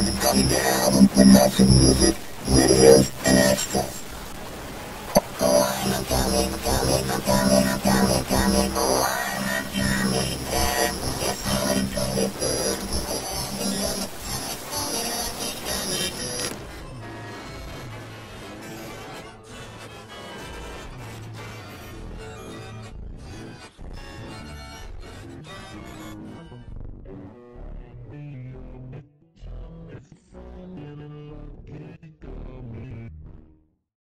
on the Gummy Bear album with music, videos, and extras. Oh, I'm a gummy, gummy, gummy, gummy, gummy, oh, I'm